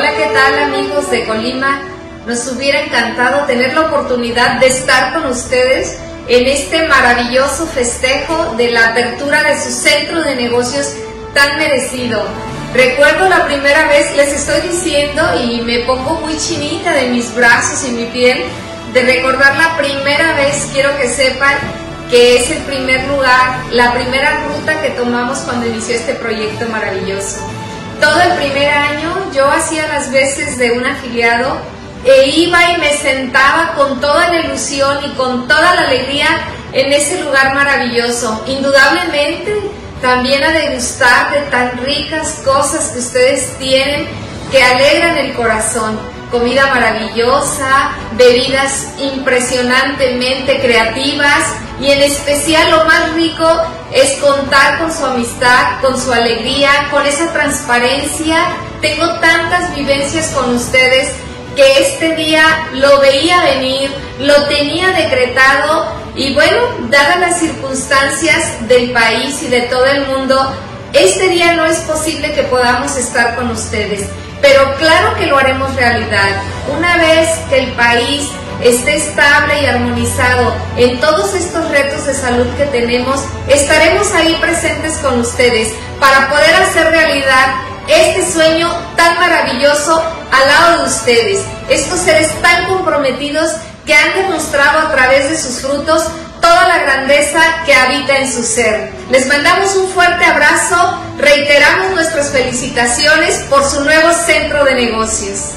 ¿qué tal amigos de Colima? Nos hubiera encantado tener la oportunidad de estar con ustedes en este maravilloso festejo de la apertura de su centro de negocios tan merecido. Recuerdo la primera vez, les estoy diciendo y me pongo muy chinita de mis brazos y mi piel, de recordar la primera vez, quiero que sepan que es el primer lugar, la primera ruta que tomamos cuando inició este proyecto maravilloso. Todo el primer año yo hacía las veces de un afiliado e iba y me sentaba con toda la ilusión y con toda la alegría en ese lugar maravilloso. Indudablemente también a degustar de tan ricas cosas que ustedes tienen que alegran el corazón. Comida maravillosa, bebidas impresionantemente creativas y en especial lo más rico es contar con su amistad, con su alegría, con esa transparencia. Tengo tantas vivencias con ustedes que este día lo veía venir, lo tenía decretado y bueno, dadas las circunstancias del país y de todo el mundo, este día no es posible que podamos estar con ustedes, pero claro que lo haremos realidad. Una vez que el país esté estable y armonizado en todos estos retos de salud que tenemos, estaremos ahí presentes con ustedes para poder hacer realidad este sueño tan maravilloso al lado de ustedes, estos seres tan comprometidos que han demostrado a través de sus frutos toda la grandeza que habita en su ser. Les mandamos un fuerte abrazo, reiteramos nuestras felicitaciones por su nuevo centro de negocios.